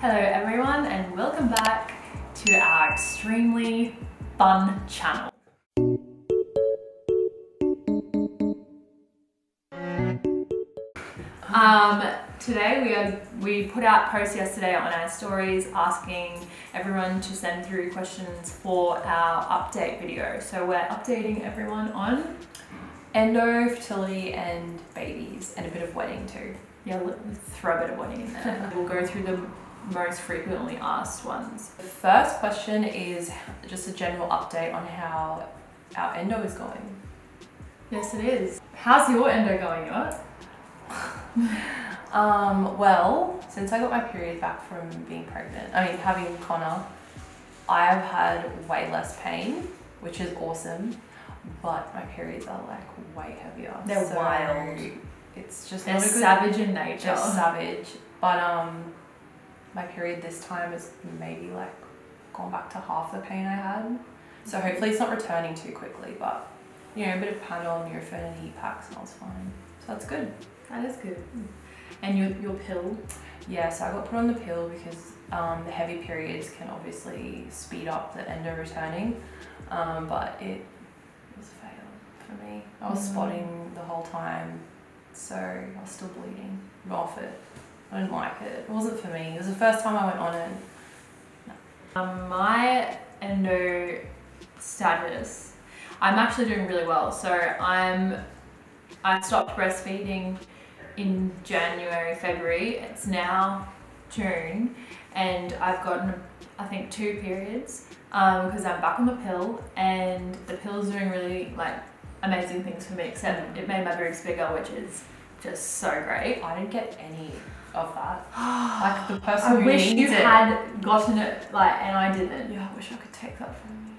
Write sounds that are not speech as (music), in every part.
Hello everyone and welcome back to our extremely fun channel. Um, today we we put out posts yesterday on our stories asking everyone to send through questions for our update video. So we're updating everyone on Endo, fertility, and babies, and a bit of wedding too. yeah, throw a bit of wedding in there. (laughs) we'll go through the most frequently asked ones. The first question is just a general update on how our endo is going. Yes, it is. How's your endo going, Yot? (laughs) Um, well, since I got my period back from being pregnant, I mean having Connor, I've had way less pain, which is awesome. But my periods are like way heavier. They're wild. It's just They're not a good savage in nature. just savage. But um, my period this time is maybe like gone back to half the pain I had. So hopefully it's not returning too quickly. But you know, a bit of Panadol, Nurofen, and heat packs, and I was fine. So that's good. That is good. And your, your pill? Yeah, so I got put on the pill because um, the heavy periods can obviously speed up the endo returning, um, but it was a fail for me. I was Mm. spotting the whole time, so I was still bleeding off it. I didn't like it. It wasn't for me. It was the first time I went on it. Um, my endo status, I'm actually doing really well. So I'm, I stopped breastfeeding in January, February. It's now June, and I've gotten, I think, two periods um, because I'm back on the pill, and the pill's doing really like amazing things for me. Except it made my boobs bigger, which is just so great. I didn't get any of that. (gasps) Like the person I who wish needs you it. had gotten it, like, and I didn't. Yeah, I wish I could take that from you.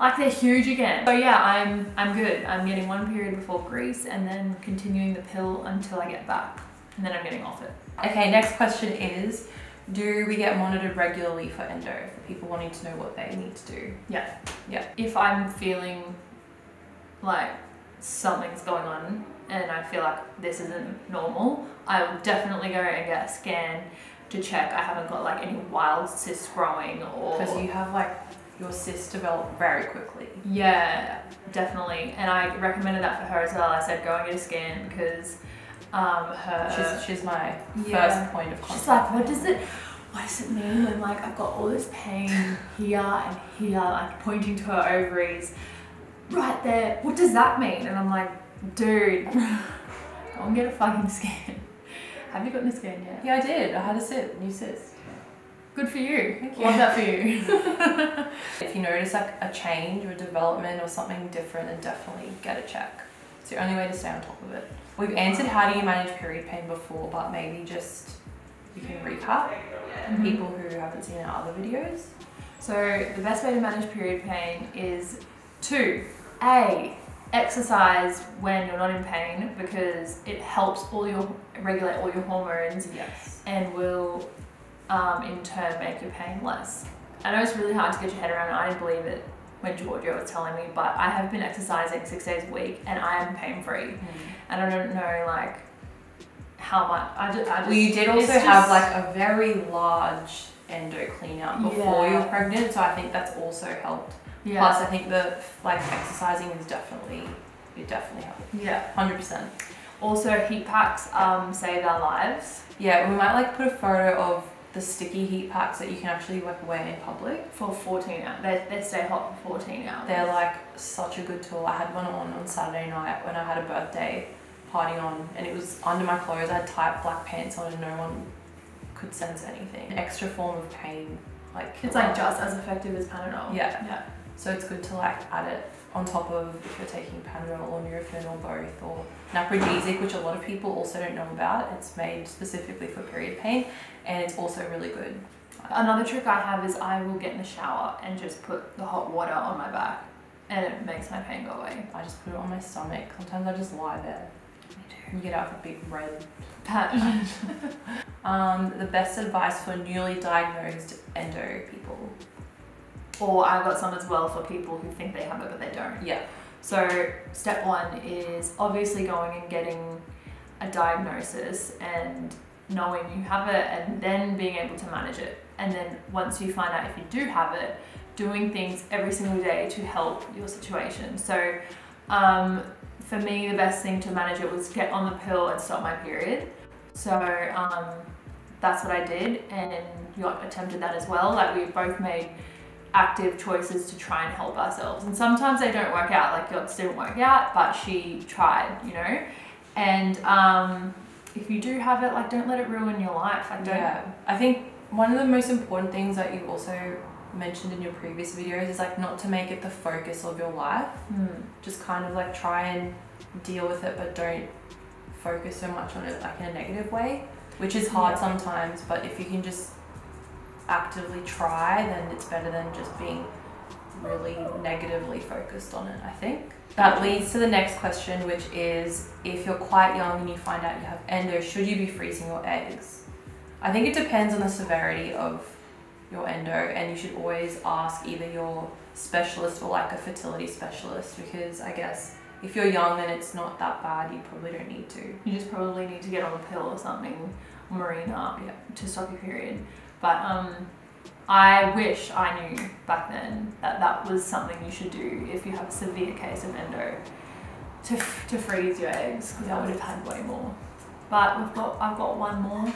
Like they're huge again. So yeah, I'm I'm good. I'm getting one period before Greece and then continuing the pill until I get back. And then I'm getting off it. Okay, next question is Do we get monitored regularly for endo for people wanting to know what they need to do? Yeah. Yeah. If I'm feeling like something's going on and I feel like this isn't normal, I will definitely go and get a scan to check I haven't got like any wild cysts growing or Because you have like your cysts develop very quickly. Yeah, definitely. And I recommended that for her as well. I said go and get a scan because um her she's, she's my yeah. first point of contact. She's like, what does it, what does it mean when like I've got all this pain here and here, like pointing to her ovaries, right there. What does that mean? And I'm like, dude, go and get a fucking scan. (laughs) Have you gotten a scan yet? Yeah, I did. I had a cyst, new cyst. Good for you. Thank you. Love that for you. (laughs) (laughs) If you notice like a change or development or something different, then definitely get a check. It's the only way to stay on top of it. We've answered how do you manage period pain before, but maybe just you can recap mm-hmm. people who haven't seen our other videos. So the best way to manage period pain is to A, exercise when you're not in pain because it helps all your regulate all your hormones Yes. and will um, in turn make your pain less. I know it's really hard to get your head around. I didn't believe it when Giorgio was telling me, but I have been exercising six days a week and I am pain free. And I don't know like how much. I just, I just Well, you did also have just- like a very large endo clean out before you Yeah. were pregnant, so I think that's also helped. Yeah Plus, I think the like exercising is definitely it definitely helped. yeah. Hundred percent. Also, heat packs um, save our lives. Yeah, we might like put a photo of the sticky heat packs that you can actually like wear in public. for 14 hours. They, they stay hot for 14 hours. They're like such a good tool. I had one on on Saturday night when I had a birthday party on, and it was under my clothes. I had tight black pants on, and no one could sense anything. Extra form of pain, like It's like just as effective as Panadol. Yeah. Yeah. So it's good to like add it on top of if you're taking Panadol or Nurofen or both or Naprogesic, which a lot of people also don't know about. It's made specifically for period pain and it's also really good. Another trick I have is I will get in the shower and just put the hot water on my back and it makes my pain go away. I just put it on my stomach. Sometimes I just lie there. You get out a big red. patch. (laughs) Um, the best advice for newly diagnosed endo people. Or I've got some as well for people who think they have it but they don't. Yeah. So step one is obviously going and getting a diagnosis and knowing you have it and then being able to manage it. And then once you find out if you do have it, doing things every single day to help your situation. So um, for me, the best thing to manage it was get on the pill and stop my period. So um, that's what I did, and Yot attempted that as well. Like we both made active choices to try and help ourselves. And sometimes they don't work out, like Yots didn't work out, but she tried, you know? And um, if you do have it, like don't let it ruin your life. Like don't. Yeah, I think one of the most important things that you also mentioned in your previous videos is like not to make it the focus of your life. Hmm. Just kind of like try and deal with it, but don't focus so much on it like in a negative way, which is hard Yeah. sometimes. But if you can just actively try, then it's better than just being really negatively focused on it, I think. That leads to the next question, which is if you're quite young and you find out you have endo, should you be freezing your eggs? I think it depends on the severity of your endo, and you should always ask either your specialist or like a fertility specialist because I guess if you're young and it's not that bad, you probably don't need to. You just probably need to get on a pill or something, Mirena, Yeah. to stop your period. But um, I wish I knew back then that that was something you should do if you have a severe case of endo, to, f- to freeze your eggs because I would have had way more. But we've got I've got one more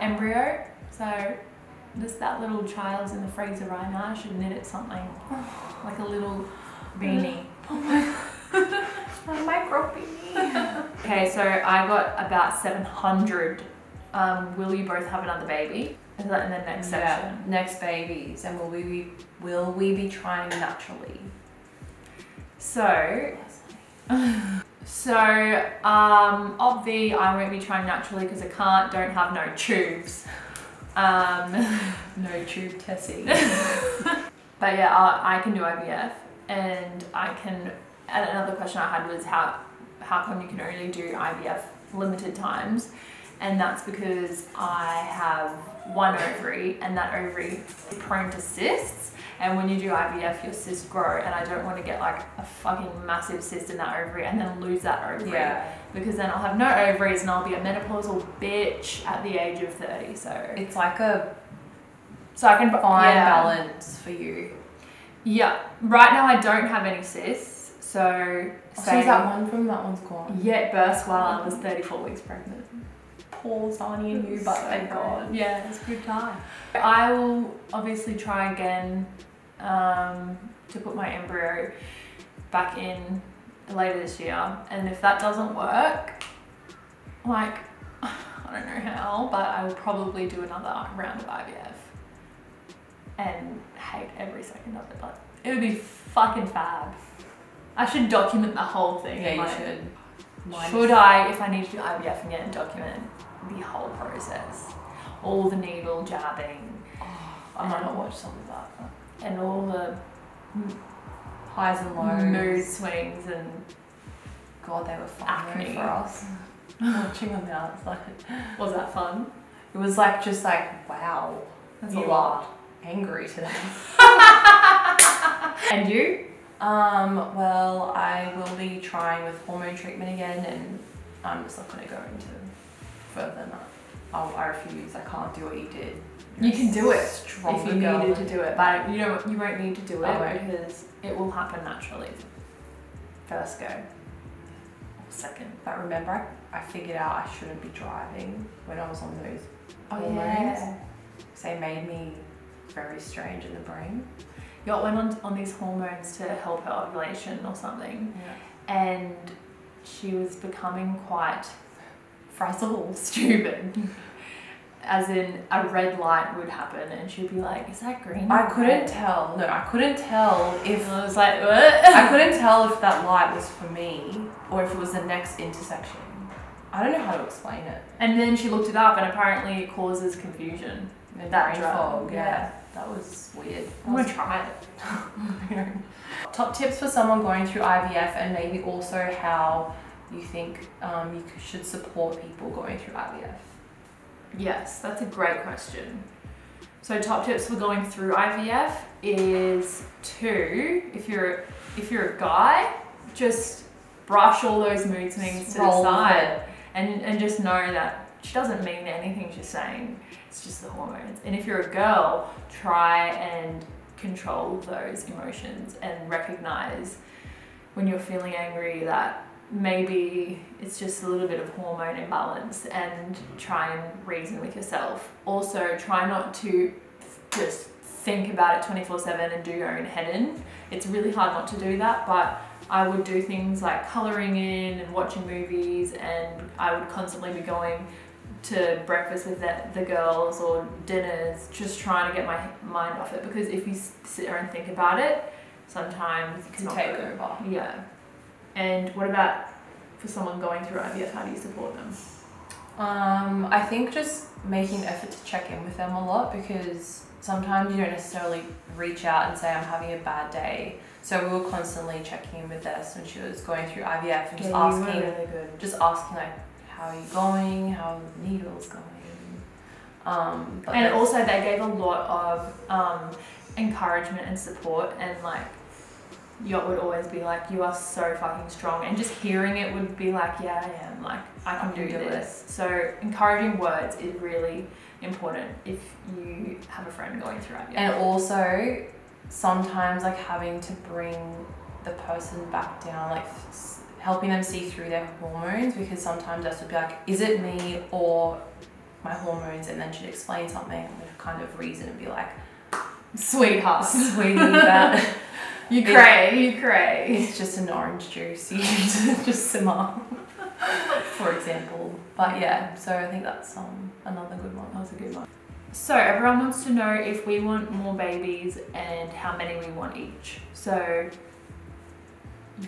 embryo, so this that little child's in the freezer right now. I should knit it something (sighs) like a little beanie. (laughs) (laughs) A micro beanie. Okay, so I got about 700. Um, will you both have another baby? Is that in the next Yeah, section? next babies, and will we be will we be trying naturally? So, (laughs) so um, obvi, I won't be trying naturally because I can't. Don't have no tubes. Um, (laughs) No tube Tessie. (laughs) but yeah, I, I can do IVF, and I can. And another question I had was how how come you can only do IVF limited times, and that's because I have one ovary, and that ovary is prone to cysts. And when you do IVF, your cysts grow, and I don't want to get like a fucking massive cyst in that ovary and then lose that ovary yeah, because then I'll have no ovaries and I'll be a menopausal bitch at the age of thirty. So it's like a so I can find yeah. balance for you. Yeah, right now I don't have any cysts, so So is that one from that one's gone? yeah, it burst while I was 34 weeks pregnant. Poor Zani and you, but So thank God. Yeah, it's a good time. I will obviously try again um, to put my embryo back in later this year, and if that doesn't work, like (laughs) I don't know how, but I will probably do another round of IVF and hate every second of it. But it would be fucking fab. I should document the whole thing. Yeah, you should. Should I, if I need to do IVF again, document the whole process? All the needle jabbing oh, I might not watch some of that. and all the Highs and lows. mood swings and God, they were fun Acne. for us. (laughs) Watching them now, it's like was that fun? it was like just like wow, That's you a lot. angry today. (laughs) And you? Um, well, I will be trying with hormone treatment again, and I'm just not going to go into further than that. I'll, I refuse. I can't do what you did. You You're can do it if you girl needed to do it, but you don't. You won't need to do it because it will happen naturally. First go. Second. But remember, I, I figured out I shouldn't be driving when I was on those Oh hormones. yeah. They made me very strange in the brain. Yot went on, on these hormones to help her ovulation or something, Yeah. and she was becoming quite frazzled, (laughs) stupid. As in, a red light would happen, and she'd be like, "Is that green?" I couldn't red?" tell. No, I couldn't tell if I was like, "What?" I couldn't tell if that light was for me or if it was the next intersection. I don't know how to explain it. And then she looked it up, and apparently it causes confusion. And That brain drug, fog. yeah. Yeah, that was weird. I'm gonna try it. (laughs) Top tips for someone going through IVF, and maybe also how you think um, you should support people going through IVF. Yes, that's a great question. So top tips for going through IVF is to, if you're if you're a guy, just brush all those mood swings to the side and and just know that she doesn't mean anything she's saying. It's just the hormones. And if you're a girl, try and control those emotions and recognize when you're feeling angry that maybe it's just a little bit of hormone imbalance and try and reason with yourself. Also, try not to just think about it 24 7 and do your own head in. It's really hard not to do that, but I would do things like colouring in and watching movies, and I would constantly be going to breakfast with the, the girls or dinners, just trying to get my mind off it. Because if you sit there and think about it, sometimes it can take good. over. Yeah. And what about for someone going through IVF? How do you support them? Um, I think just making an effort to check in with them a lot because sometimes you don't necessarily reach out and say I'm having a bad day. So we were constantly checking in with Tess when she was going through IVF and just yeah, asking, really just asking like, how are you going? How are the needles going? Um, and also they gave a lot of um, encouragement and support and like Yot would always be like, "You are so fucking strong," and just hearing it would be like, "Yeah, I am. Like, I can, I can do, do, this." It. So encouraging words is really important if you have a friend going through it. And also, sometimes like having to bring the person back down, like helping them see through their hormones, because sometimes that would be like, "Is it me or my hormones?" And then she'd explain something with kind of reason and be like, "Sweetheart, sweetie, (laughs) that." You cray, you cray. It's just an orange juice. (laughs) You just simmer, for example. But yeah, so I think that's um another good one. That was a good one. So everyone wants to know if we want more babies and how many we want each. So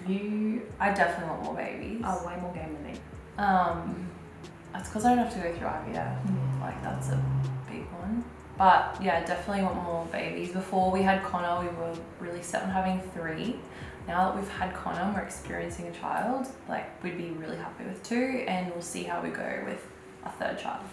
you, I definitely want more babies. Oh, way more game than me. Um, that's because I don't have to go through IVF. Mm. Like that's a big one. But yeah, definitely want more babies. Before we had Connor, we were really set on having three. Now that we've had Connor we're experiencing a child, like we'd be really happy with two, and we'll see how we go with a third child.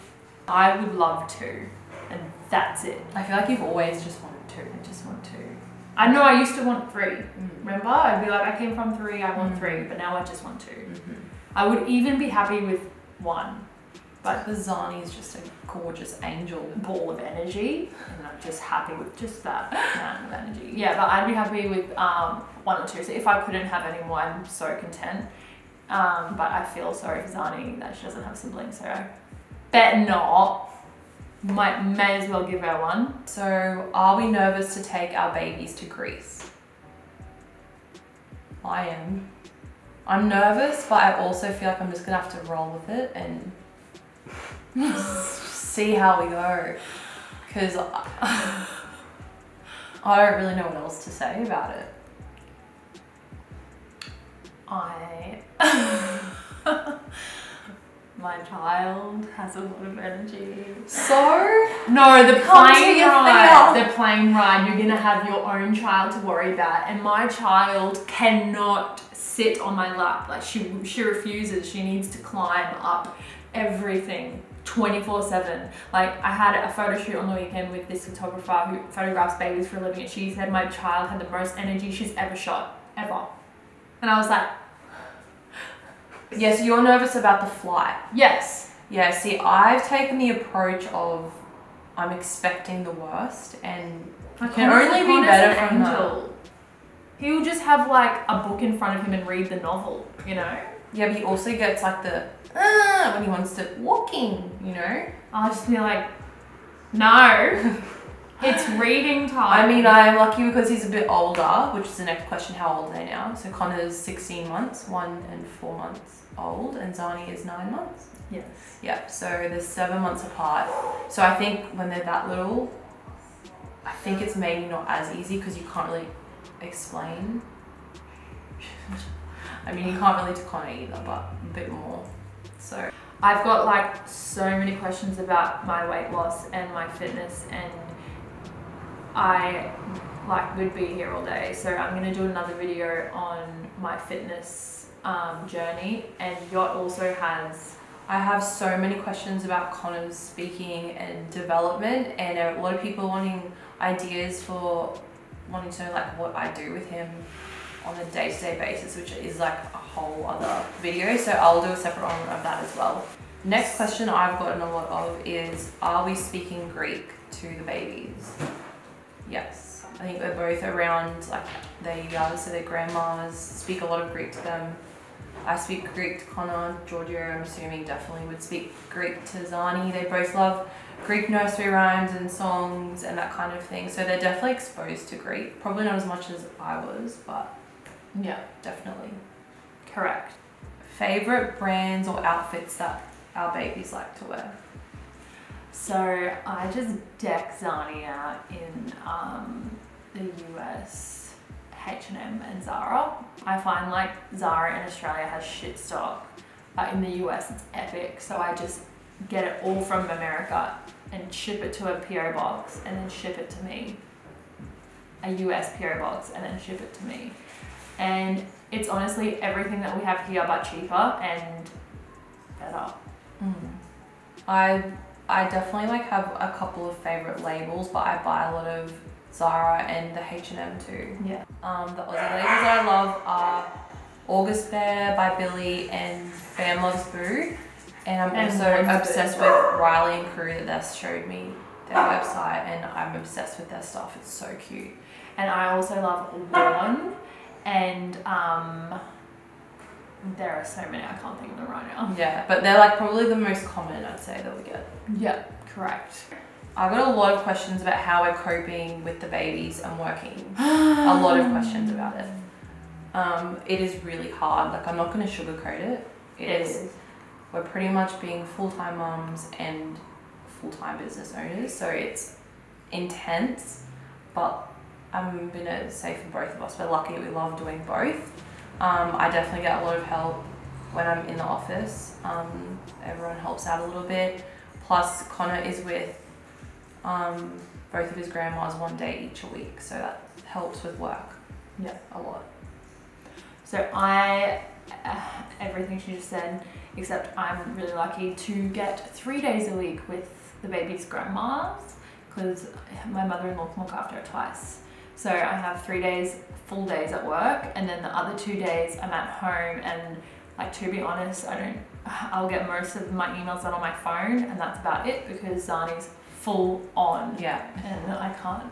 I would love two, and that's it. I feel like you've always just wanted two. I just want two. I know I used to want three. Mm. Remember? I'd be like, I came from three, I want mm. three, but now I just want 2 mm-hmm. I would even be happy with one. But the Zani is just a gorgeous angel ball of energy, and I'm just happy with just that (laughs) amount of energy. Yeah, but I'd be happy with um, one or two. So if I couldn't have any more, I'm so content. Um, but I feel sorry for Zani that she doesn't have siblings, so I bet not. Might may as well give her one. So, are we nervous to take our babies to Greece? I am. I'm nervous, but I also feel like I'm just gonna have to roll with it and (laughs) see how we go. Because I, (laughs) I don't really know what else to say about it. I. (laughs) My child has a lot of energy. So? No, the plane ride. The plane ride, you're gonna have your own child to worry about. And my child cannot sit on my lap. Like she she refuses. She needs to climb up everything 24 7. Like, I had a photo shoot on the weekend with this photographer who photographs babies for a living, and she said my child had the most energy she's ever shot, ever. And I was like, Yes, you're nervous about the flight. Yes. Yeah, see, I've taken the approach of I'm expecting the worst, and I can only be better from that. He'll just have like a book in front of him and read the novel, you know? Yeah, but he also gets like the uh, when he wants to walking, you know. I'll just be like, no, (laughs) it's reading time. I mean, I'm lucky because he's a bit older, which is the next question. How old are they now? So Connor's 16 months, one and four months old, and Zani is nine months. Yes. Yep. So they're seven months apart. So I think when they're that little, I think it's maybe not as easy because you can't really explain. (laughs) I mean, you can't really to Connor either, but a bit more. So I've got like so many questions about my weight loss and my fitness and I like would be here all day. So I'm gonna do another video on my fitness um, journey and Yacht also has I have so many questions about Connor's speaking and development and a lot of people wanting ideas for wanting to know like what I do with him on a day-to-day basis, which is like a whole other video. So I'll do a separate one of that as well. Next question I've gotten a lot of is Are we speaking Greek to the babies? Yes. I think we're both around, like, their young, so their grandmas speak a lot of Greek to them. I speak Greek to Connor. Giorgio, I'm assuming, definitely would speak Greek to Zani. They both love Greek nursery rhymes and songs and that kind of thing. So they're definitely exposed to Greek. Probably not as much as I was, but Yeah, definitely. correct. Favorite brands or outfits that our babies like to wear? So I just deck Zani out in um, the US H&M and Zara. I find like Zara in Australia has shit stock, but in the US it's epic. So I just get it all from America and ship it to a PO box and then ship it to me. A US PO box and then ship it to me. And it's honestly everything that we have here but cheaper and better. Mm. I I definitely like have a couple of favorite labels, but I buy a lot of Zara and the H and M too. Yeah. Um, the Aussie labels that I love are August Bear by Billy and Bam Loves Boo, and I'm And also obsessed with Rylee and Cru that they showed me their website, and I'm obsessed with their stuff. It's so cute. And I also love Dawn and um, there are so many I can't think of them right now. Yeah, but they're like probably the most common I'd say that we get. Yeah, correct. I got a lot of questions about how we're coping with the babies and working. (gasps) a lot of questions about it. Um, it is really hard. Like I'm not going to sugarcoat it. It it is. is. We're pretty much being full time moms and full time business owners, so it's intense. But I'm gonna say for both of us, we're lucky. We love doing both. Um, I definitely get a lot of help when I'm in the office. Um, everyone helps out a little bit. Plus, Connor is with um, both of his grandmas one day each a week, so that helps with work. Yeah. a lot. So I, uh, everything she just said, except I'm really lucky to get three days a week with the baby's grandmas because my mother-in-law can look after her twice. So I have three days, full days at work, and then the other two days I'm at home. And like to be honest, I don't. I'll get most of my emails done on my phone, and that's about it because Zani's full on, Yeah, and I can't.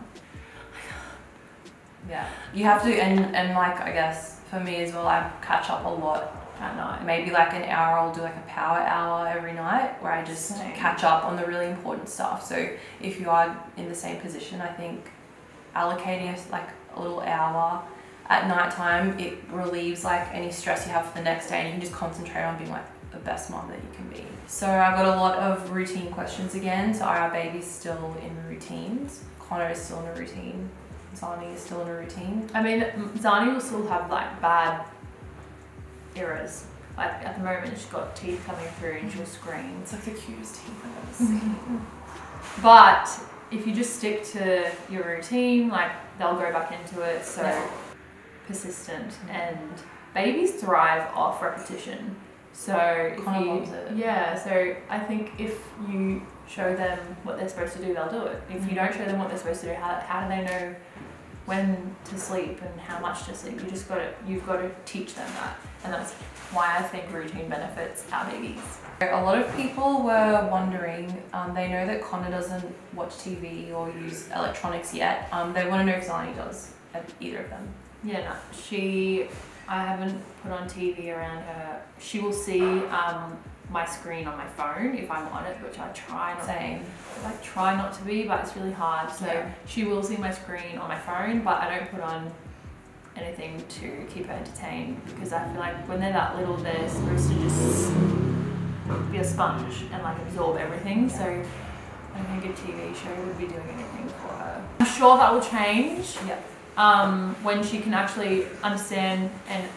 yeah. You have to, and and like I guess for me as well, I catch up a lot at night. Maybe like an hour, I'll do like a power hour every night where I just Same. catch up on the really important stuff. So if you are in the same position, I think allocating us like a little hour at night time, it relieves like any stress you have for the next day, and you can just concentrate on being like the best mom that you can be. So I got a lot of routine questions again. So are our babies still in routines? Connor is still in a routine. Zani is still in a routine. I mean, Zani will still have like bad eras. Like at the moment, she's got teeth coming through and she'll scream. It's like the cutest teeth I've ever (laughs) seen. But if you just stick to your routine, like they'll go back into it. So Yeah. persistent and babies thrive off repetition. So if Connor you, loves it. yeah, so I think if you show them what they're supposed to do, they'll do it. If you don't show them what they're supposed to do, how, how do they know when to sleep and how much to sleep? You just got to you've got to teach them that, and that's why I think routine benefits our babies. A lot of people were wondering, um, they know that Connor doesn't watch TV or use electronics yet. Um, they want to know if Zani does, either of them. Yeah, no, she. I haven't put on TV around her. She will see um, my screen on my phone if I'm on it, which I try not. Same. I try not to be, but it's really hard. So Yeah. she will see my screen on my phone, but I don't put on anything to keep her entertained because I feel like when they're that little, they're supposed to just be a sponge and like absorb everything. So I don't think a TV show would be doing anything for her. I'm sure that will change Yeah. Um, when she can actually understand and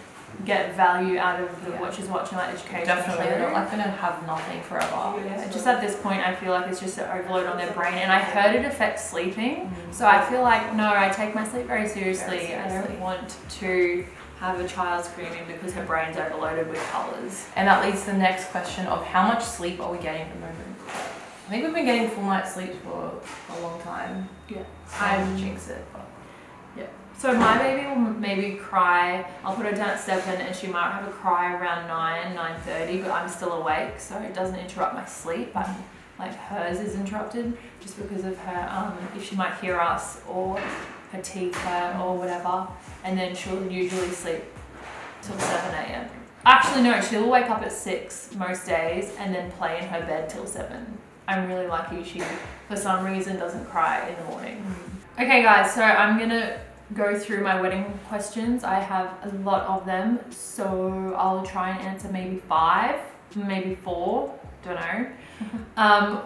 get value out of the, Yeah. what she's watching, like education. Definitely. They're not like going to have nothing forever. Yeah, just at this point, I feel like it's just an overload on their brain, and I heard it affects sleeping. Mm. So I feel like no, I take my sleep very seriously. Very I don't want to have a child screaming because her brain's overloaded with colours. And that leads to the next question of how much sleep are we getting at the moment? I think we've been getting full night sleep for a long time. Yeah. I I'm- jinx it. But So my baby will maybe cry. I'll put her down at seven, and she might have a cry around nine, nine thirty. But I'm still awake, so it doesn't interrupt my sleep. But like hers is interrupted just because of her. Um, if she might hear us or her teeth hurt or whatever, and then she'll usually sleep till seven a.m. Actually, no, she'll wake up at six most days and then play in her bed till seven. I'm really lucky she, for some reason, doesn't cry in the morning. Okay, guys, so I'm gonna go through my wedding questions. I have a lot of them, so I'll try and answer maybe five, maybe four, don't know. (laughs) um,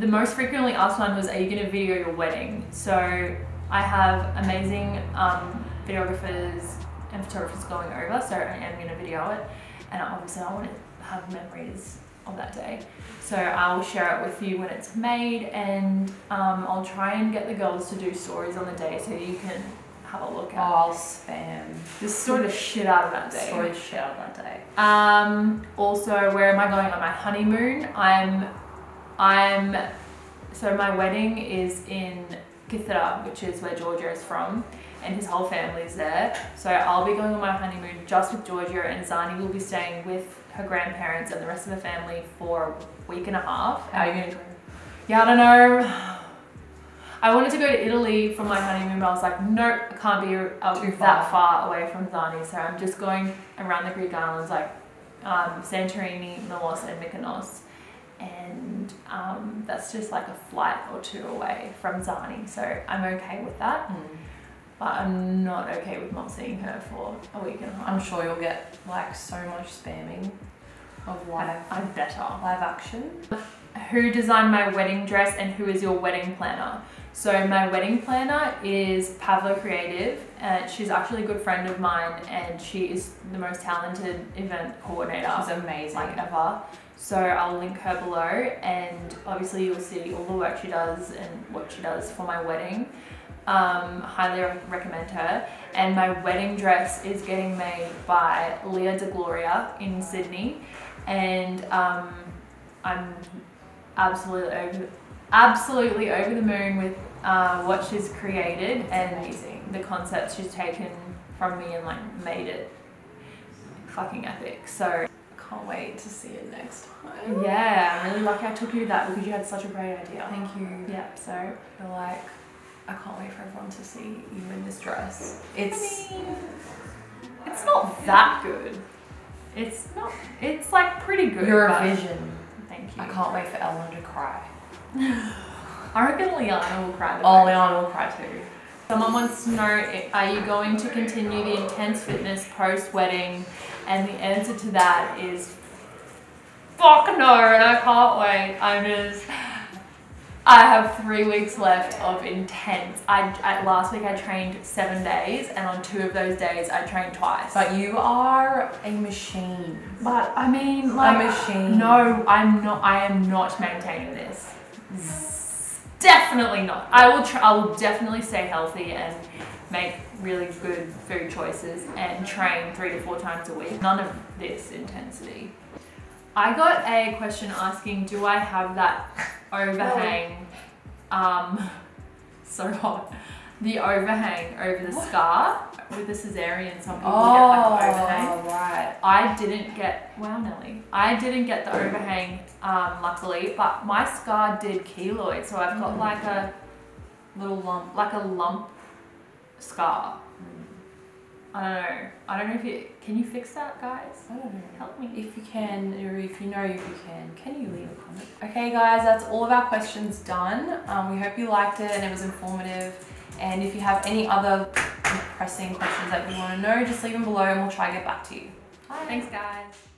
the most frequently asked one was, Are you gonna video your wedding? So I have amazing um, videographers and photographers going over, so I am gonna video it, and obviously I want to have memories of that day. So I'll share it with you when it's made, and um, I'll try and get the girls to do stories on the day so you can have a look Oh, at. I'll spam. Just story the shit out of that day. Story the shit out of that day. Um, also, where am I going on my honeymoon? I'm, I'm, so my wedding is in Kythera, which is where Giorgio is from, and his whole family's there. So I'll be going on my honeymoon just with Giorgio, and Zani will be staying with her grandparents and the rest of the family for a week and a half. How are you gonna? Yeah, I don't know. I wanted to go to Italy for my honeymoon, but I was like, nope, I can't be Too that far away from Zani. So I'm just going around the Greek islands, like um, Santorini, Milos, and Mykonos. And um, that's just like a flight or two away from Zani. So I'm okay with that. But I'm not okay with not seeing her for a week and a half. I'm sure you'll get like so much spamming of live I'm better. live action. who designed my wedding dress and who is your wedding planner? So my wedding planner is Pavlo Creative and she's actually a good friend of mine and she is the most talented event coordinator She's amazing. like ever. So I'll link her below and obviously you'll see all the work she does and what she does for my wedding. Um, highly re- recommend her. And my wedding dress is getting made by Leah Da Gloria in Sydney. And um, I'm absolutely over, absolutely over the moon with uh, what she's created and amazing. the concepts she's taken from me and like made it fucking epic. So I Can't wait to see it next time. yeah, I'm really lucky I took you to that because you had such a great idea. Thank you. Yeah, so I feel like I can't wait for everyone to see you in this dress. It's it's not that good. It's not. It's like pretty good. your but- vision. Thank you. I can't wait for Ellen to cry. (laughs) I reckon Liana will cry. Oh. Leon will cry too. Someone wants to know: Are you going to continue the intense fitness post wedding? And the answer to that is, fuck no, and I can't wait. I'm just. I have three weeks left of intense. I, I last week I trained seven days, and on two of those days I trained twice. But you are a machine. But I mean, like, a machine. no, I'm not. I am not maintaining this. Definitely not. I will. Try, I will definitely stay healthy and make really good food choices and train three to four times a week. None of this intensity. I got a question asking, do I have that overhang? Um, (laughs) so hot. The overhang over the scar with the cesarean. Some people get like overhang. Oh, right. I didn't get wow Nelly. I didn't get the overhang um, luckily, but my scar did keloid, so I've got Mm. like a Little lump. like a lump scar. I don't know. I don't know if you can you fix that, guys. I don't know. Help me. If you can, or if you know if you can, can you leave a comment? Okay, guys, that's all of our questions done. Um, we hope you liked it and it was informative. And if you have any other pressing questions that you want to know, just leave them below and we'll try to get back to you. Thanks, guys.